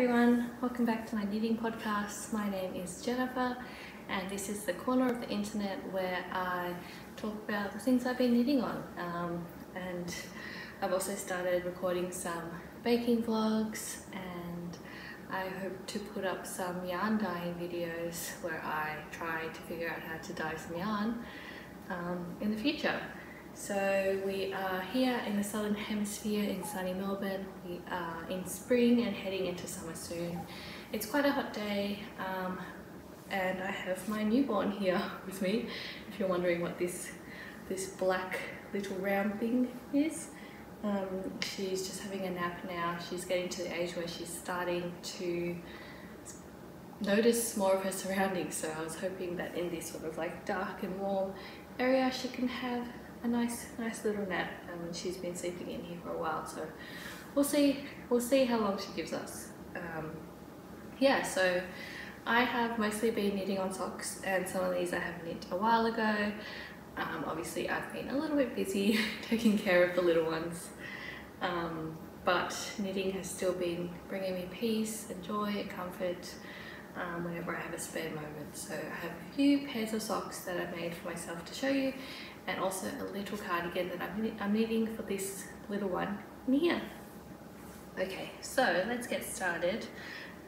everyone, welcome back to my knitting podcast. My name is Jennifer and this is the corner of the internet where I talk about the things I've been knitting on. Um, and I've also started recording some baking vlogs and I hope to put up some yarn dyeing videos where I try to figure out how to dye some yarn um, in the future. So we are here in the Southern Hemisphere in sunny Melbourne. We are in spring and heading into summer soon. It's quite a hot day um, and I have my newborn here with me. If you're wondering what this, this black little round thing is. Um, she's just having a nap now. She's getting to the age where she's starting to notice more of her surroundings. So I was hoping that in this sort of like dark and warm area she can have a nice nice little nap and she's been sleeping in here for a while so we'll see we'll see how long she gives us. Um, yeah so I have mostly been knitting on socks and some of these I have knit a while ago. Um, obviously I've been a little bit busy taking care of the little ones. Um, but knitting has still been bringing me peace and joy and comfort um, whenever I have a spare moment. So I have a few pairs of socks that I've made for myself to show you and also a little cardigan that I'm, I'm knitting for this little one here. Okay, so let's get started.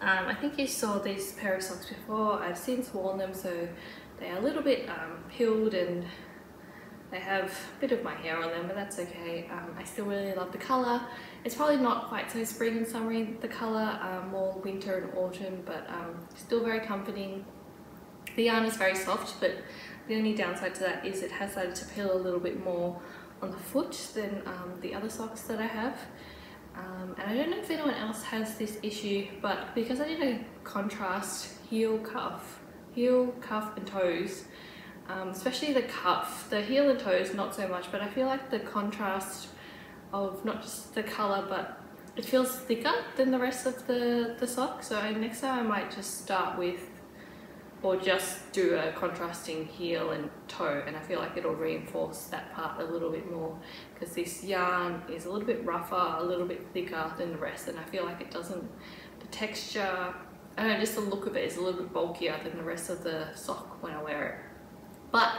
Um, I think you saw this pair of socks before. I've since worn them so they are a little bit um, peeled and they have a bit of my hair on them, but that's okay. Um, I still really love the colour. It's probably not quite so spring and summery, the colour, um, more winter and autumn, but um, still very comforting. The yarn is very soft, but the only downside to that is it has started to peel a little bit more on the foot than um, the other socks that I have. Um, and I don't know if anyone else has this issue, but because I did a contrast heel cuff, heel, cuff and toes, um, especially the cuff, the heel and toes not so much, but I feel like the contrast of not just the colour but it feels thicker than the rest of the, the sock. So next time I might just start with or just do a contrasting heel and toe and I feel like it'll reinforce that part a little bit more because this yarn is a little bit rougher, a little bit thicker than the rest and I feel like it doesn't, the texture, I don't know, just the look of it is a little bit bulkier than the rest of the sock when I wear it. But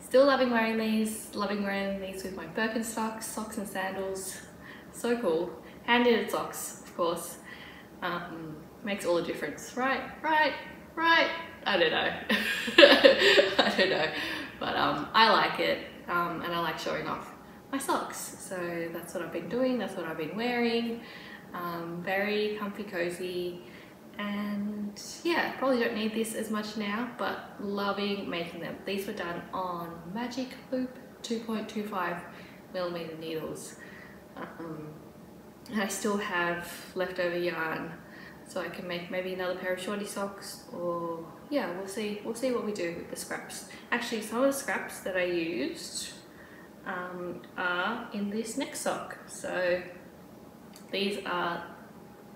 still loving wearing these, loving wearing these with my Birkenstocks, socks and sandals, so cool. Hand knitted socks, of course, um, makes all the difference, right, right, right. I don't know. I don't know. But um, I like it um, and I like showing off my socks. So that's what I've been doing. That's what I've been wearing. Um, very comfy, cozy. And yeah, probably don't need this as much now, but loving making them. These were done on Magic Loop 2.25 millimeter needles. Um, I still have leftover yarn so I can make maybe another pair of shorty socks or yeah we'll see we'll see what we do with the scraps. Actually some of the scraps that I used um, are in this next sock. So these are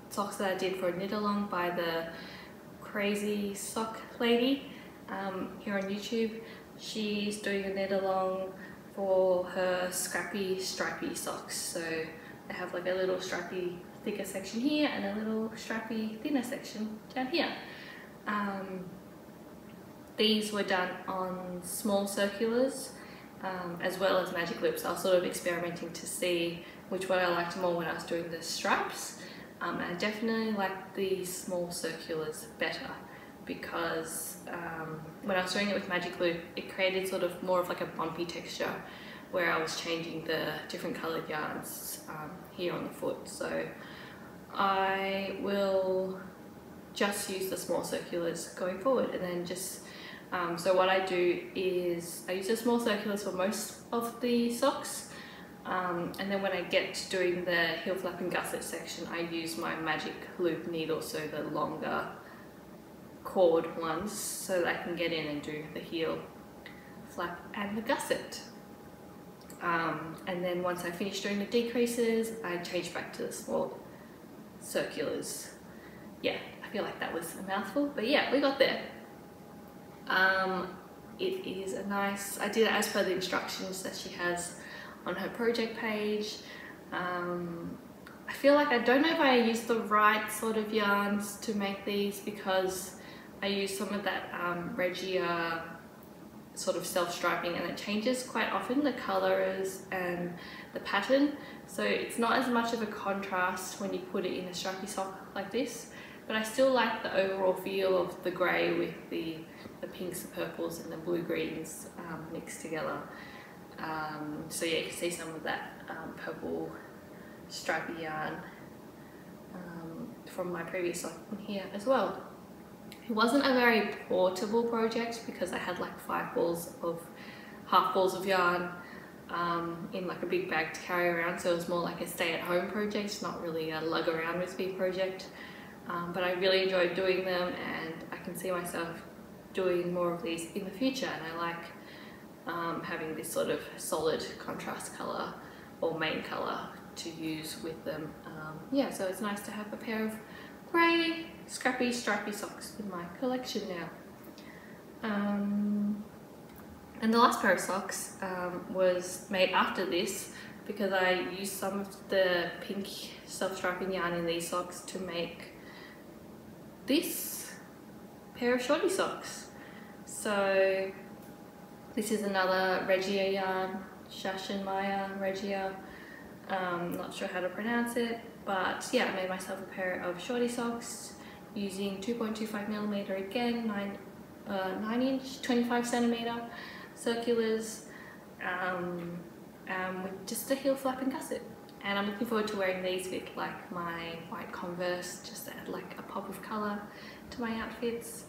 socks that I did for a knit along by the crazy sock lady um, here on YouTube. She's doing a knit along for her scrappy stripy socks. So they have like a little stripy thicker section here and a little strappy thinner section down here. Um, these were done on small circulars um, as well as magic loops. I was sort of experimenting to see which one I liked more when I was doing the straps. Um, I definitely like the small circulars better because um, when I was doing it with magic loop it created sort of more of like a bumpy texture where I was changing the different coloured yarns um, here on the foot. So I will just use the small circulars going forward and then just um, so what I do is I use the small circulars for most of the socks um, and then when I get to doing the heel flap and gusset section I use my magic loop needle so the longer cord ones so that I can get in and do the heel flap and the gusset um, and then once I finish doing the decreases I change back to the small circulars. Yeah, I feel like that was a mouthful, but yeah, we got there. Um, it is a nice, I did it as per the instructions that she has on her project page. Um, I feel like I don't know if I use the right sort of yarns to make these because I use some of that um, Regia sort of self-striping and it changes quite often the colors and the pattern. So it's not as much of a contrast when you put it in a stripy sock like this but I still like the overall feel of the grey with the, the pinks, the purples and the blue greens um, mixed together. Um, so yeah you can see some of that um, purple stripy yarn um, from my previous sock here as well it wasn't a very portable project because I had like five balls of half balls of yarn um, in like a big bag to carry around. So it was more like a stay-at-home project not really a lug around with me project. Um, but I really enjoyed doing them and I can see myself doing more of these in the future. And I like um, having this sort of solid contrast colour or main colour to use with them. Um, yeah so it's nice to have a pair of grey scrappy stripy socks in my collection now. Um, and the last pair of socks um, was made after this because I used some of the pink self-striping yarn in these socks to make this pair of shorty socks. So this is another Regia yarn, Schachenmayr Regia, um, not sure how to pronounce it, but yeah, I made myself a pair of shorty socks using 2.25 millimeter again, 9, uh, 9 inch, 25 centimeter circulars um, um, with just a heel flap and gusset. And I'm looking forward to wearing these with like my white Converse, just add like a pop of colour to my outfits.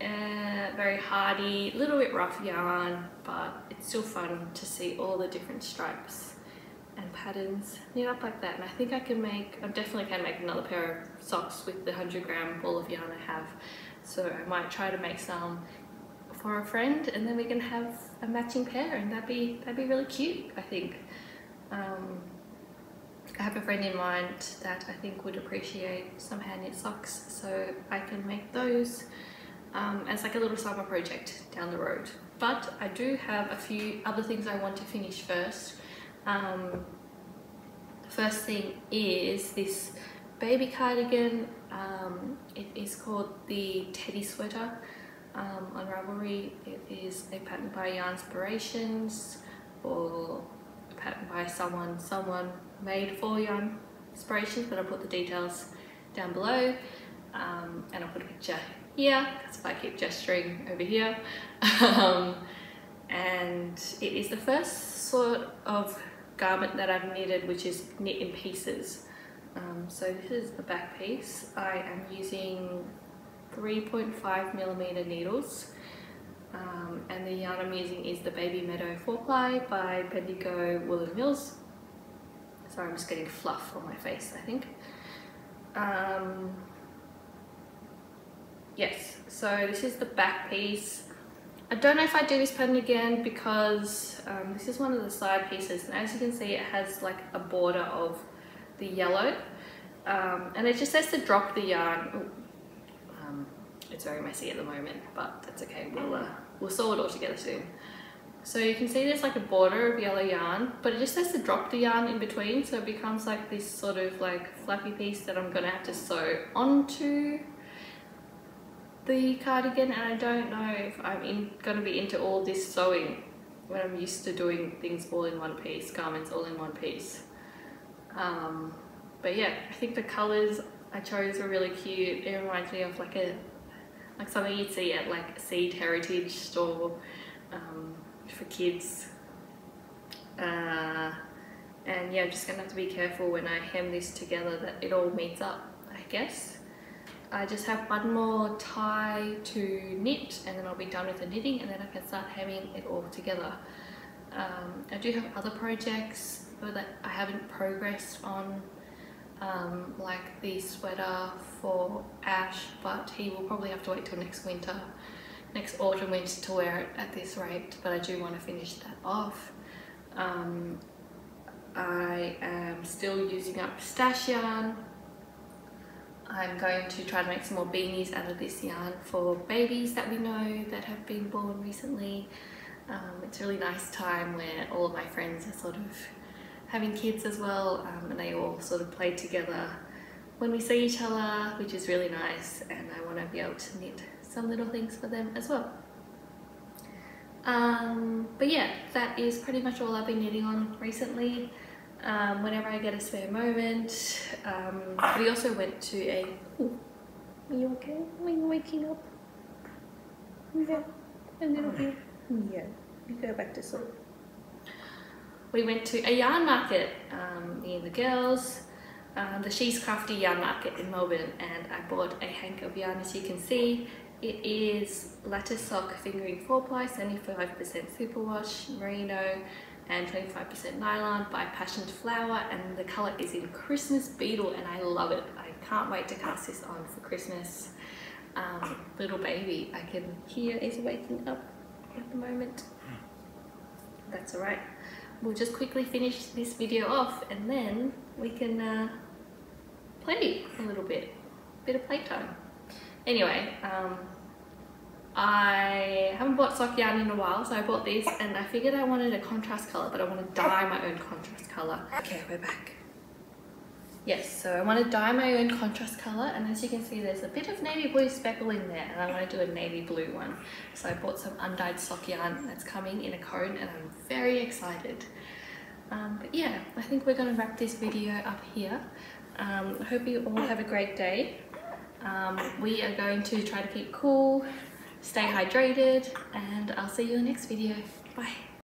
Uh, very hardy, little bit rough yarn, but it's still fun to see all the different stripes and patterns. Knit up like that. And I think I can make, I definitely can make another pair of socks with the 100 gram ball of yarn I have. So I might try to make some for a friend and then we can have a matching pair and that'd be that'd be really cute I think. Um, I have a friend in mind that I think would appreciate some hand knit socks so I can make those um, as like a little summer project down the road. But I do have a few other things I want to finish first um, first thing is this baby cardigan. Um, it is called the Teddy Sweater um, on Ravelry. It is a pattern by Yarnspirations or a pattern by someone, someone made for Yarn Inspirations, but I'll put the details down below. Um, and I'll put a picture here, because if I keep gesturing over here. Um, and it is the first sort of garment that I've knitted which is knit in pieces. Um, so this is the back piece. I am using 3.5 millimeter needles um, and the yarn I'm using is the Baby Meadow 4 ply by Bendigo Woollen Mills. Sorry, I'm just getting fluff on my face, I think. Um, yes, so this is the back piece. I don't know if I do this pattern again because um, this is one of the side pieces and as you can see it has like a border of the yellow um, and it just says to drop the yarn. Um, it's very messy at the moment but that's okay, we'll, uh, we'll sew it all together soon. So you can see there's like a border of yellow yarn but it just says to drop the yarn in between so it becomes like this sort of like flappy piece that I'm gonna have to sew onto the cardigan and I don't know if I'm in, to be into all this sewing when I'm used to doing things all in one piece, garments all in one piece. Um, but yeah, I think the colours I chose were really cute. It reminds me of like a like something you'd see at like a seed heritage store um, for kids. Uh, and yeah, I'm just gonna have to be careful when I hem this together that it all meets up, I guess. I just have one more tie to knit and then I'll be done with the knitting and then I can start hemming it all together. Um, I do have other projects that I haven't progressed on um, like the sweater for Ash but he will probably have to wait till next winter, next autumn winter to wear it at this rate but I do want to finish that off. Um, I am still using up stash yarn I'm going to try to make some more beanies out of this yarn for babies that we know that have been born recently. Um, it's a really nice time where all of my friends are sort of having kids as well um, and they all sort of play together when we see each other, which is really nice and I want to be able to knit some little things for them as well. Um, but yeah, that is pretty much all I've been knitting on recently. Um, whenever I get a spare moment. Um, we also went to a... Ooh, are you okay? Are you waking up? Yeah, a little bit. Yeah, you go back to sleep. We went to a yarn market, um, me and the girls, uh, the She's Crafty yarn market in Melbourne and I bought a hank of yarn as you can see. It is lattice sock fingering 4 ply, 75% superwash, merino and 25% nylon by Passion Flower and the colour is in Christmas Beetle and I love it. I can't wait to cast this on for Christmas. Um, little baby I can hear is waking up at the moment. That's alright. We'll just quickly finish this video off and then we can uh, play a little bit. Bit of playtime. Anyway, um, I haven't bought sock yarn in a while, so I bought this and I figured I wanted a contrast color, but I want to dye my own contrast color. Okay, we're back. Yes, so I want to dye my own contrast color and as you can see there's a bit of navy blue speckle in there and I want to do a navy blue one. So I bought some undyed sock yarn that's coming in a cone and I'm very excited. Um, but yeah, I think we're going to wrap this video up here. Um, I hope you all have a great day. Um, we are going to try to keep cool, stay hydrated, and I'll see you in the next video. Bye.